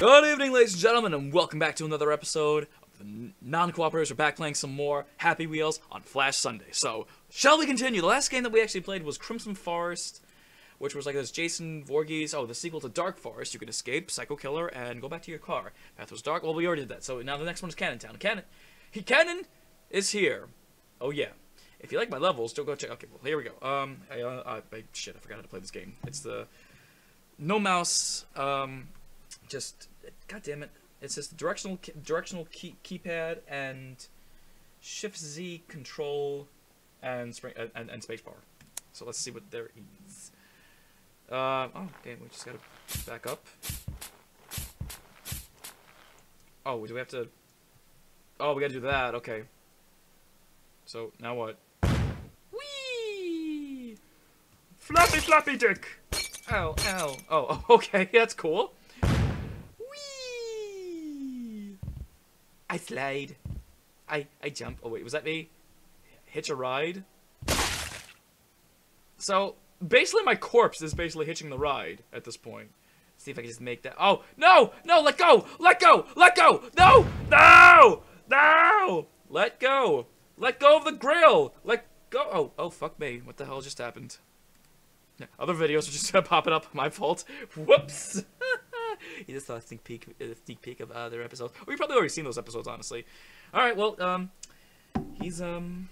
Good evening, ladies and gentlemen, and welcome back to another episode of the Non-Cooperators. We're back playing some more Happy Wheels on Flash Sunday. So, shall we continue? The last game that we actually played was Crimson Forest, which was like this Jason Voorhees, oh, the sequel to Dark Forest. You can escape, Psycho Killer, and go back to your car. Path was dark. Well, we already did that. So now the next one is Cannon Town. Cannon, he Cannon is here. Oh yeah. If you like my levels, don't go check. Okay, well here we go. Um, I, uh, I, shit, I forgot how to play this game. It's the no mouse. Um, just god damn it. It's just directional directional key, keypad and Shift Z control and spring and, and spacebar. So let's see what there is. Uh, oh, okay, we just gotta back up. Oh, do we have to? Oh, we gotta do that. Okay. So now what? Whee! Flappy, flappy dick. Ow, ow. Oh, okay, that's cool. I slide. I I jump. Oh wait, was that me? Hitch a ride. So basically, my corpse is basically hitching the ride at this point. see if I can just make that. Oh no, no, let go, let go, let go. No, no, no. Let go. Let go of the grill. Let go. Oh, oh, fuck me. What the hell just happened? Other videos are just popping up. My fault. Whoops. You just saw a sneak peek, a sneak peek of other episodes. You probably already seen those episodes, honestly. All right. Well, um, he's um,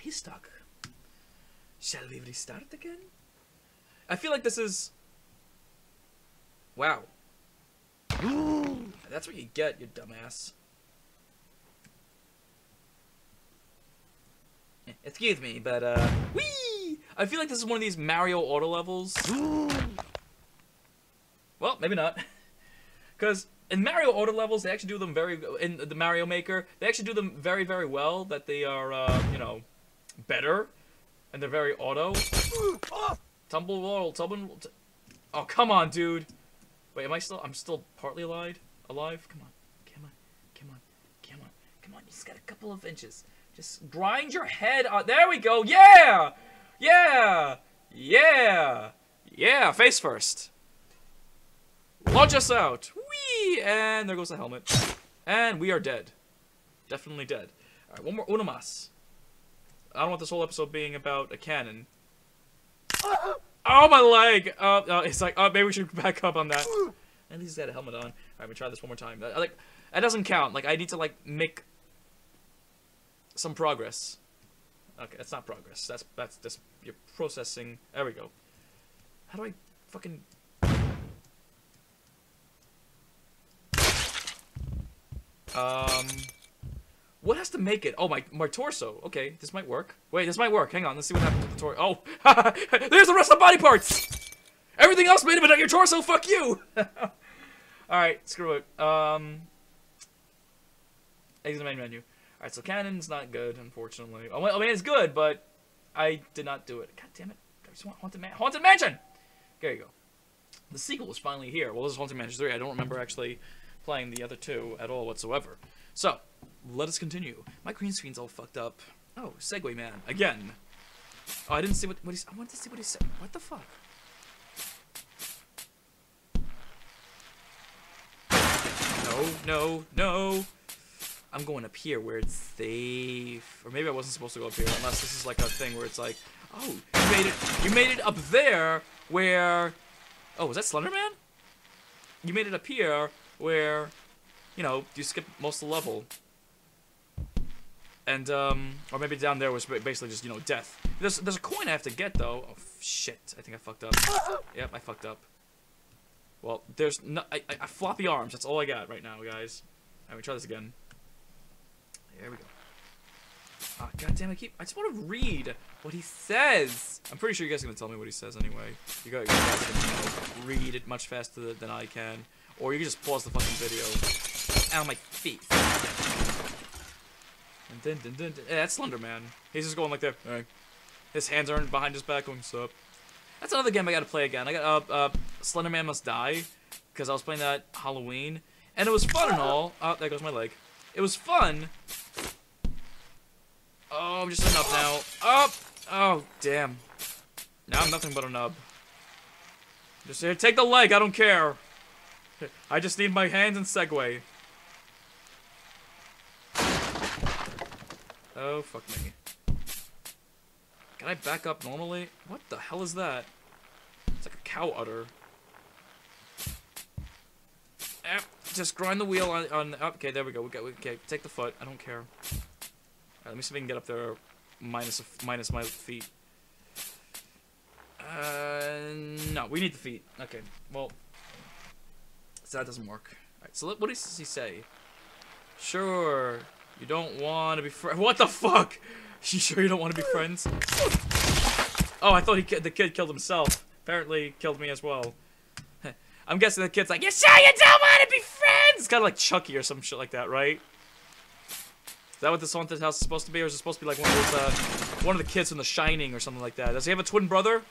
he's stuck. Shall we restart again? I feel like this is. Wow. That's what you get, you dumbass. Excuse me, but, uh... Whee! I feel like this is one of these Mario Auto levels. well, maybe not. Because in Mario Auto levels, they actually do them very... In the Mario Maker, they actually do them very, very well. That they are, uh, you know, better. And they're very auto. Tumble wall, tumble... Oh, come on, dude. Wait, am I still... I'm still partly alive? Alive? Come on. Come on. Come on. Come on. Come on. You just got a couple of inches. Just grind your head on. There we go. Yeah! Yeah! Yeah! Yeah! Face first. Launch us out. Whee! And there goes the helmet. And we are dead. Definitely dead. Alright, one more. Uno más. I don't want this whole episode being about a cannon. Oh, my leg! Uh, uh, it's like, oh, maybe we should back up on that. At least he's got a helmet on. Alright, we try this one more time. That, like, that doesn't count. Like, I need to, like, make some progress. Okay, that's not progress. That's that's just you're processing. There we go. How do I fucking? Um, what has to make it? Oh my my torso. Okay, this might work. Wait, this might work. Hang on, let's see what happens with the torso. Oh, there's the rest of the body parts. Everything else made it, but not your torso. Fuck you. All right, screw it. Um, exit the main menu. Alright, so Cannon's not good, unfortunately. Oh, I mean, it's good, but I did not do it. God damn it. I just want Haunted, Man Haunted Mansion! There you go. The sequel is finally here. Well, this is Haunted Mansion 3. I don't remember actually playing the other two at all whatsoever. So, let us continue. My green screen's all fucked up. Oh, Segway Man. Again. Oh, I didn't see what, what. I wanted to see what he said. What the fuck? No, no, no. I'm going up here where it's safe. Or maybe I wasn't supposed to go up here, unless this is like a thing where it's like, oh, you made it, you made it up there where, oh, was that Slenderman? You made it up here where, you know, you skip most of the level. And, um, or maybe down there was basically just, you know, death. There's, there's a coin I have to get, though. Oh, shit. I think I fucked up. Yep, I fucked up. Well, there's no, I, I, floppy arms. That's all I got right now, guys. Alright, we try this again. There we go. Ah, oh, goddamn! I keep. I just want to read what he says. I'm pretty sure you guys are gonna tell me what he says anyway. You guys, you guys can you know, read it much faster than I can, or you can just pause the fucking video. Out my feet. And then, then, then, then. Yeah, that's Slenderman. He's just going like that. Right. His hands are behind his back, going sup. That's another game I gotta play again. I got uh, uh, Slenderman Must Die because I was playing that Halloween, and it was fun and all. Oh, there goes my leg. It was fun. Oh, I'm just a nub now. Up! Oh, oh, damn. Now I'm nothing but a nub. Just here, take the leg, I don't care. I just need my hands and Segway. Oh, fuck me. Can I back up normally? What the hell is that? It's like a cow udder. Eh, just grind the wheel on, on oh, okay, there we go. We got, okay, take the foot. I don't care. Let me see if I can get up there minus, minus my feet. Uh, no, we need the feet. Okay, well, that doesn't work. Alright, so what does he say? Sure, you don't want to be friends. What the fuck? You sure you don't want to be friends? Oh, I thought he the kid killed himself. Apparently, killed me as well. I'm guessing the kid's like, you sure you don't want to be friends? It's kind of like Chucky or some shit like that, right? Is that what this haunted house is supposed to be, or is it supposed to be like one of those, uh, one of the kids from The Shining or something like that? Does he have a twin brother?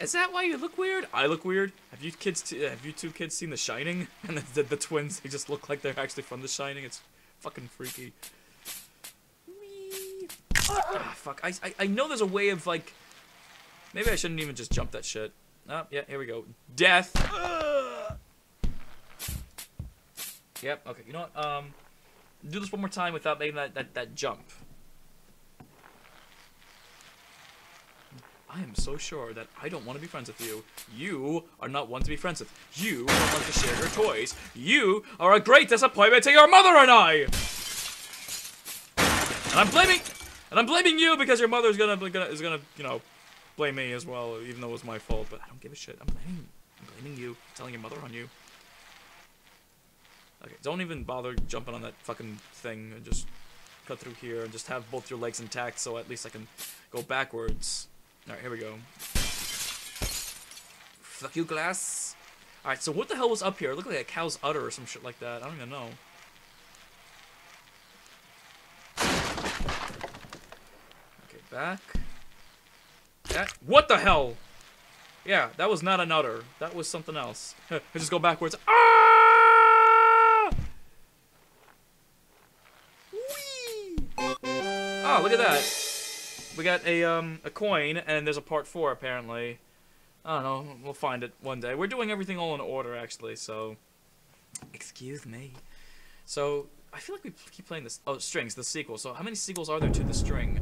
Is that why you look weird? I look weird. Have you kids? have you two kids seen The Shining? And the, the, the, twins, they just look like they're actually from The Shining. It's fucking freaky. Ah, fuck. I, I I know there's a way of like. Maybe I shouldn't even just jump that shit. Oh, yeah. Here we go. Death. Yep. Okay. You know what? Um, do this one more time without making that that that jump. I am so sure that I don't want to be friends with you. You are not one to be friends with. You don't want to share your toys. You are a great disappointment to your mother and I! And I'm blaming... And I'm blaming you because your mother is gonna, gonna, is gonna, you know, blame me as well, even though it was my fault. But I don't give a shit. I'm blaming, I'm blaming you. Telling your mother on you. Okay, don't even bother jumping on that fucking thing and just cut through here and just have both your legs intact so at least I can go backwards. Alright, here we go. Fuck you, glass. Alright, so what the hell was up here? It looked like a cow's udder or some shit like that. I don't even know. Okay, back. That, what the hell? Yeah, that was not an udder. That was something else. I just go backwards. Ah! Whee! Oh, look at that we got a um a coin, and there's a part four apparently. I don't know. We'll find it one day. We're doing everything all in order actually, so excuse me. So I feel like we keep playing this. Oh, strings, the sequel. So how many sequels are there to the string?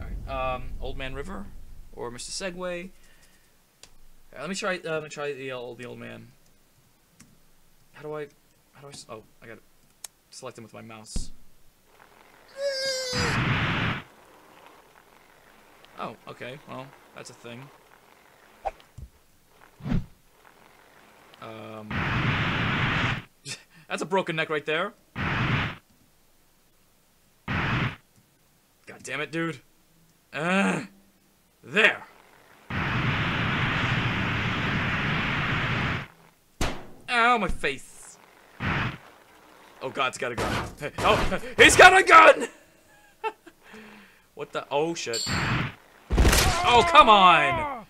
All right. Um, Old Man River or Mr. Segway. Right, let me try. Uh, let me try the old the old man. How do I? How do I? Oh, I got to select him with my mouse. Oh, okay. Well, that's a thing. Um, that's a broken neck right there. God damn it, dude. Uh, there. Ow, my face. Oh, God's got a gun. Oh, he's got a gun! what the? Oh, shit. Oh, come on!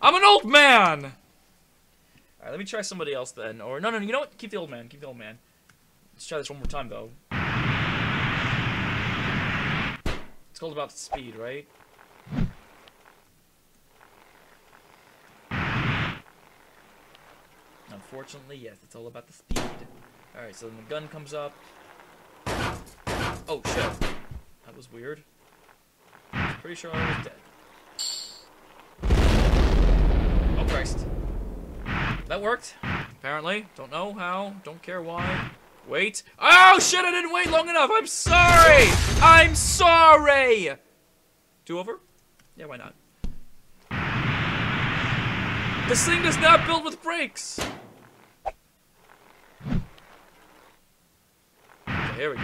I'm an old man! Alright, let me try somebody else then. Or, no, no, you know what? Keep the old man. Keep the old man. Let's try this one more time, though. It's called about speed, right? Unfortunately, yes, it's all about the speed. Alright, so then the gun comes up. Oh, shit. That was weird. Pretty sure I was dead. Christ. That worked, apparently. Don't know how, don't care why. Wait. Oh, shit, I didn't wait long enough. I'm sorry. I'm sorry. Two over? Yeah, why not? This thing is not built with brakes. Okay, here we go.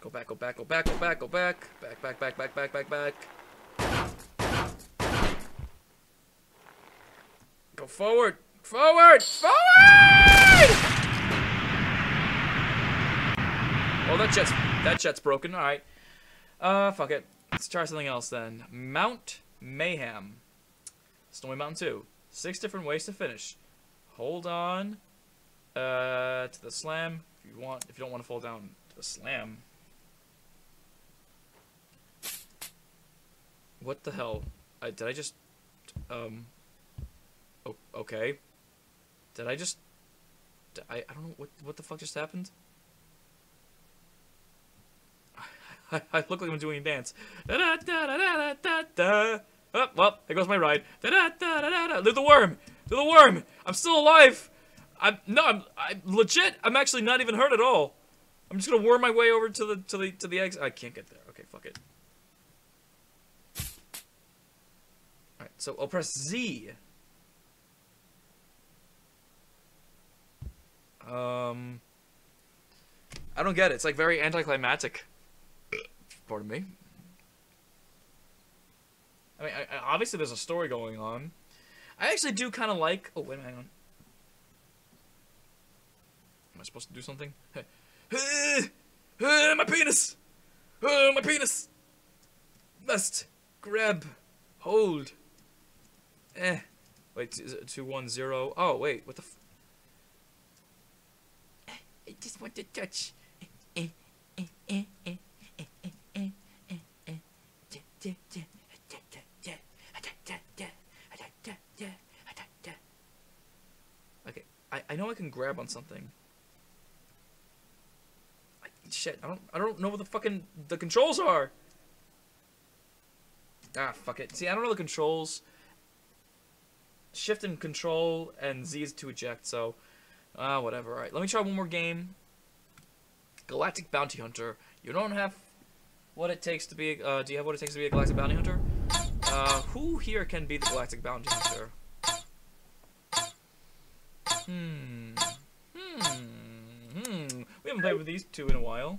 Go back, go back, go back, go back, go back. Back, back, back, back, back, back, back. Go forward! Forward! Forward! Oh, that jet's that jet's broken. All right. Uh, fuck it. Let's try something else then. Mount Mayhem. Snowy Mountain 2. Six different ways to finish. Hold on. Uh, to the slam. If you want, if you don't want to fall down to the slam. What the hell? I, did I just... Um... Oh, okay. Did I just... Did I, I don't know, what, what the fuck just happened? I, I look like I'm doing a dance. Da da da da da da da. Oh, well, there goes my ride. Da da da da da da. Do the worm. Do the worm. I'm still alive. I'm no. I'm, I'm legit. I'm actually not even hurt at all. I'm just gonna worm my way over to the to the to the exit. I can't get there. Okay, fuck it. All right. So I'll press Z. Um. I don't get it. It's like very anticlimactic. Pardon me. I mean, I, I, obviously there's a story going on. I actually do kind of like. Oh wait, hang on. Am I supposed to do something? my penis! Oh, my penis! Must grab, hold. Eh. Wait, two one zero? Oh wait, what the? Just want to touch. Eh, eh, eh, eh. Okay, I, I know I can grab on something. I, shit, I don't I don't know what the fucking the controls are. Ah, fuck it. See, I don't know the controls. Shift and control and Z is to eject, so ah, uh, whatever. All right, let me try one more game. Galactic Bounty Hunter. You don't have what it takes to be. Uh, do you have what it takes to be a Galactic Bounty Hunter? Uh, who here can be the Galactic Bounty Hunter? Hmm. Hmm. Hmm. We haven't played with these two in a while.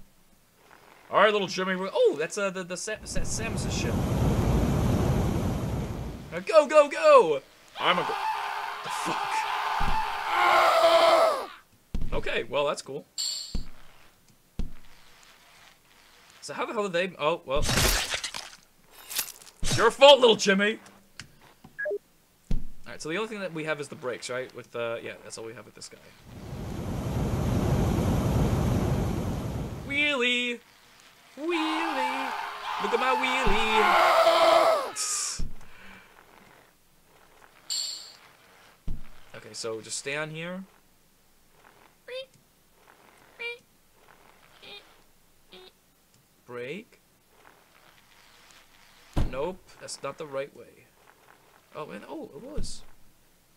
All right, little Jimmy. Oh, that's uh the the Sam Samus's ship. Now go go go! I'm a. The fuck. Okay, well that's cool. So how the hell did they... Oh, well. It's your fault, little Jimmy! Alright, so the only thing that we have is the brakes, right? With, uh, yeah, that's all we have with this guy. Wheelie! Wheelie! Look at my wheelie! okay, so just stay on here. That's not the right way. Oh, man, oh, it was.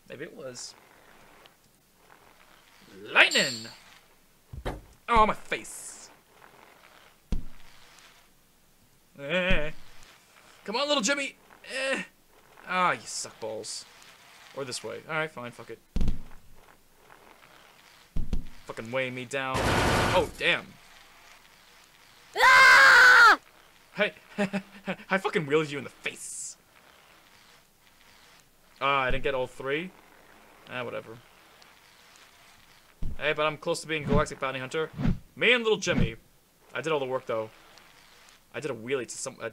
Maybe it was. Lightning! Oh, my face. Eh. Come on, little Jimmy. Eh. Ah, you suck balls. Or this way. Alright, fine, fuck it. Fucking weigh me down. Oh, damn. Ah! Hey, I fucking wheeled you in the face. Ah, I didn't get all three. Ah, whatever. Hey, but I'm close to being Galactic Bounty Hunter. Me and little Jimmy. I did all the work, though. I did a wheelie to some... Uh,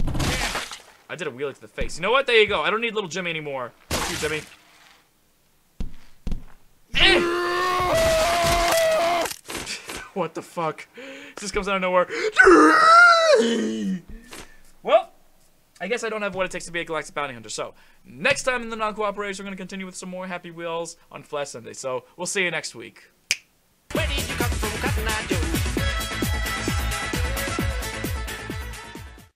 I did a wheelie to the face. You know what? There you go. I don't need little Jimmy anymore. Fuck you, Jimmy. what the fuck? This comes out of nowhere. Well, I guess I don't have what it takes to be a Galactic Bounty Hunter. So, next time in the non-cooperation, we're going to continue with some more Happy Wheels on Flash Sunday. So, we'll see you next week.